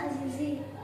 Basam